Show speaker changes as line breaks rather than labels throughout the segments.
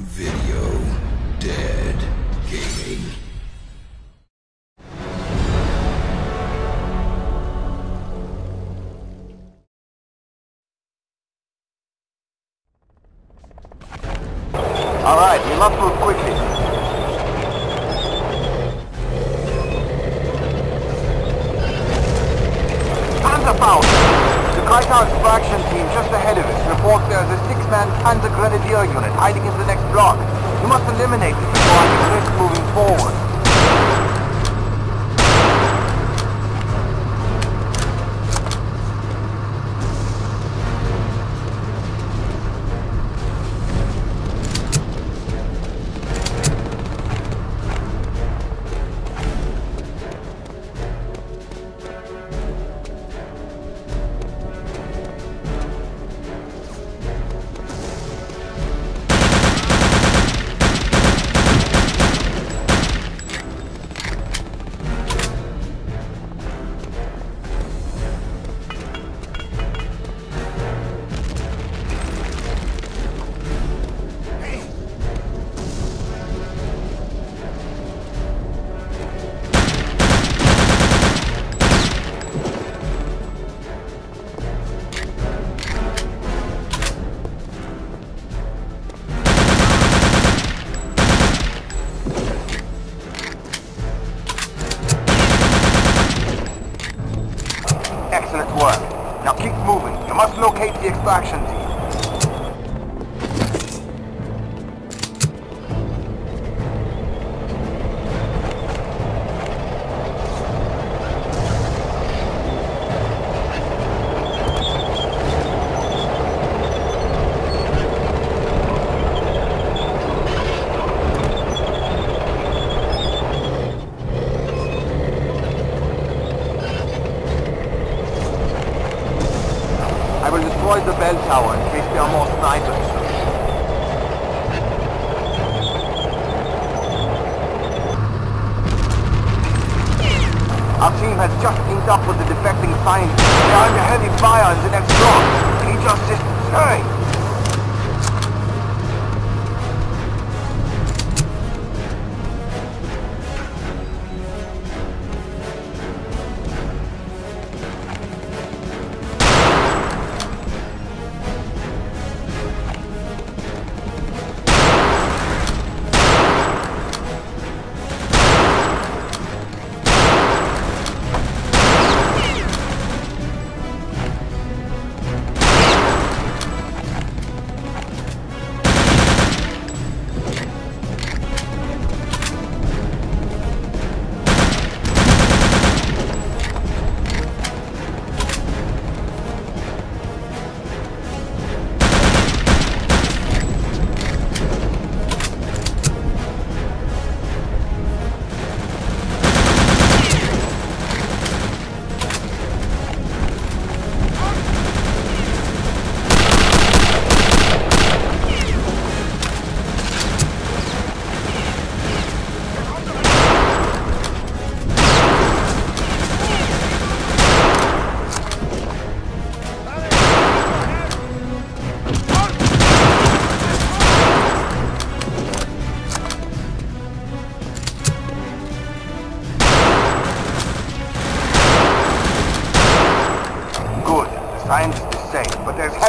Video Dead Gaming.
Alright, we must move quickly. Panzerfaust! The Kreisau's faction team just ahead of us reports there is a six-man Panzer Grenadier unit hiding in the next block. You must eliminate it before I can risk moving forward. Must locate the extraction team. Destroy the bell tower in case there are more snipers. Our team has just teamed up with the defecting scientist. They are under heavy fire in the next block. He just isn't stirring.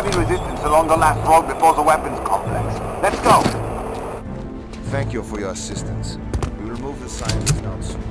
Heavy resistance along the last road before the weapons complex. Let's go.
Thank you for your assistance. We will the scientists down soon.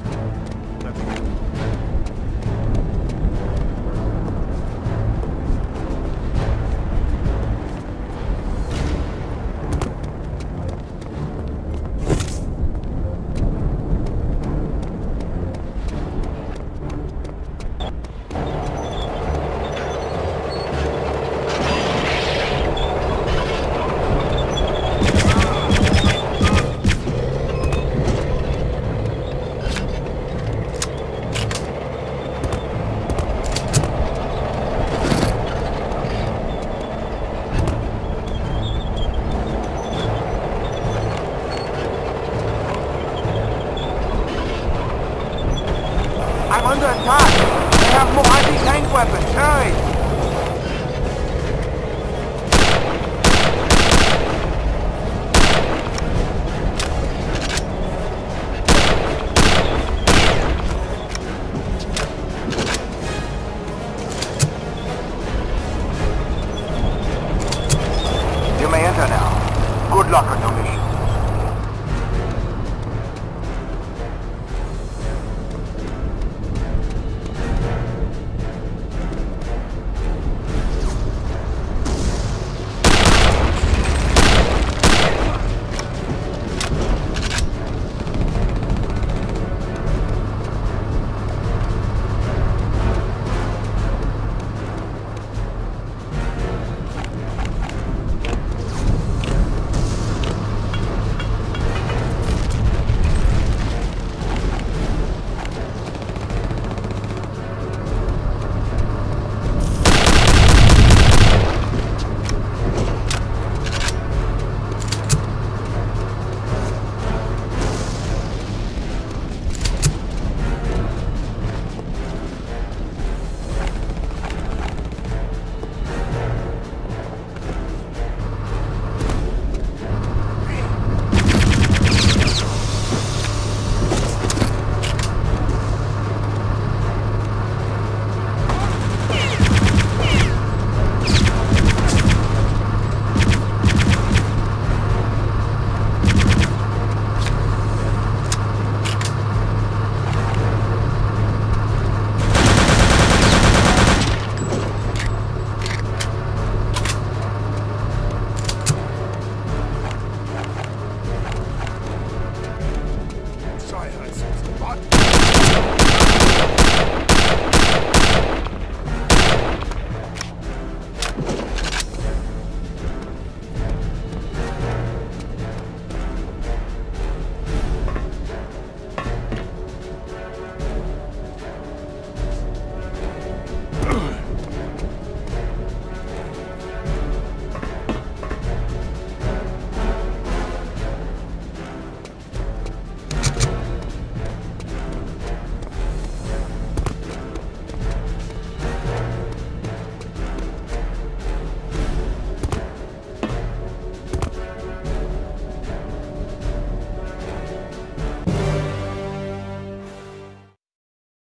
You may enter now. Good luck on your mission.